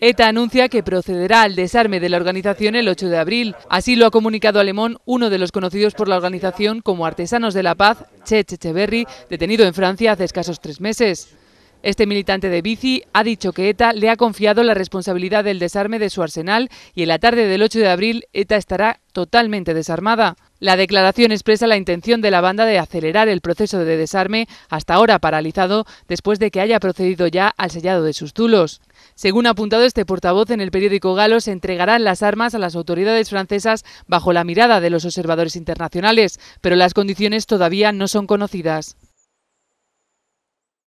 ETA anuncia que procederá al desarme de la organización el 8 de abril. Así lo ha comunicado Alemón, uno de los conocidos por la organización como Artesanos de la Paz, Che Echeverry, detenido en Francia hace escasos tres meses. Este militante de bici ha dicho que ETA le ha confiado la responsabilidad del desarme de su arsenal y en la tarde del 8 de abril ETA estará totalmente desarmada. La declaración expresa la intención de la banda de acelerar el proceso de desarme, hasta ahora paralizado, después de que haya procedido ya al sellado de sus zulos. Según ha apuntado este portavoz en el periódico Galo, se entregarán las armas a las autoridades francesas bajo la mirada de los observadores internacionales, pero las condiciones todavía no son conocidas.